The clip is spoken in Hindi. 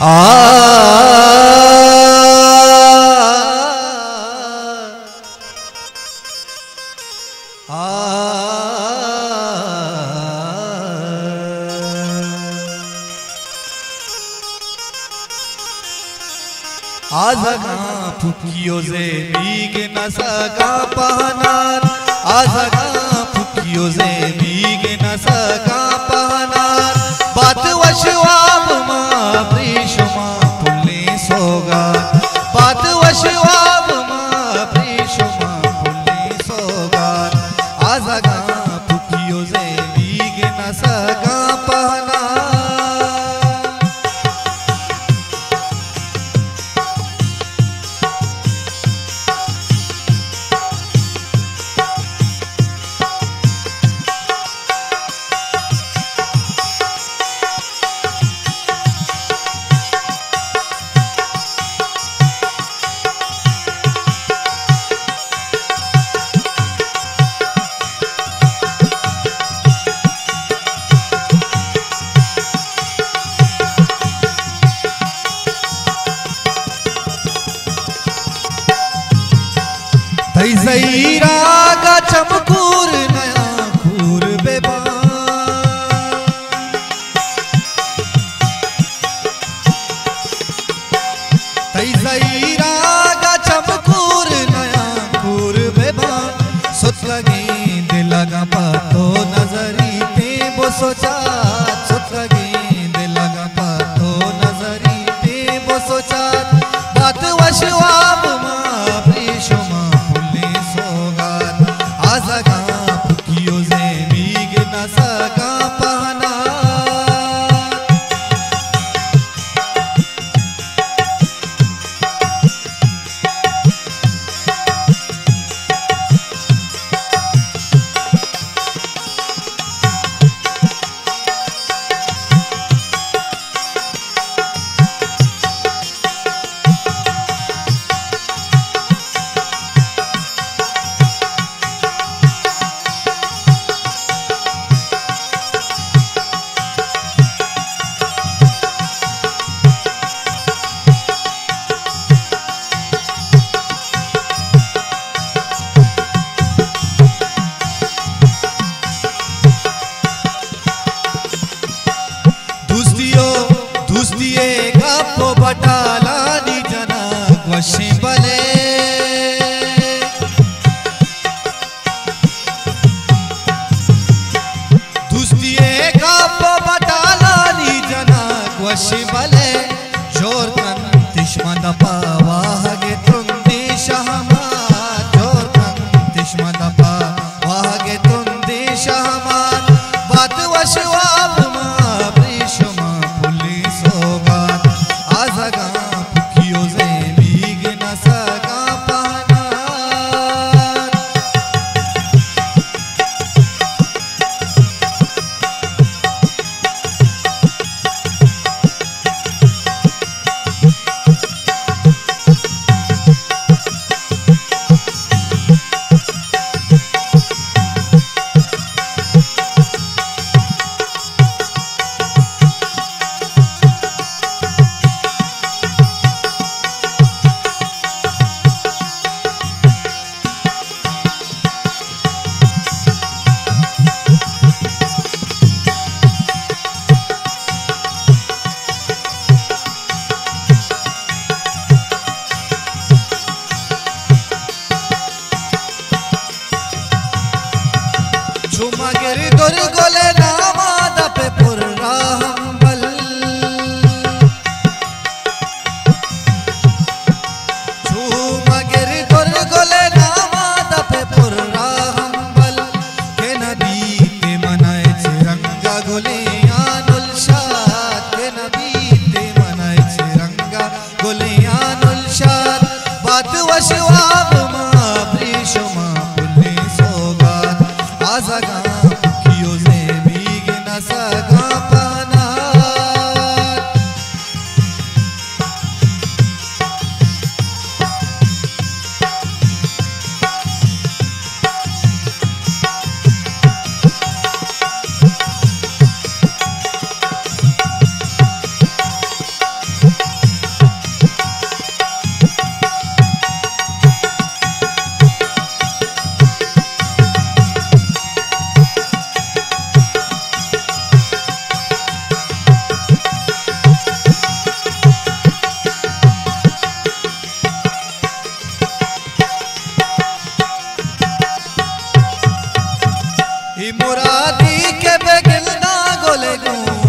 आ आजगा फुकियो से बीग सका पहनान आजगा फुकियो से बीग सका सही चमकूर नया खूर बेबा चमकूर नया खूर बेबा सोच लगी दिल लगा तो नजरी ते वो सोचा सा दिएगा तो बटाला तोर गोले ना शादी के बगल ना गोले गू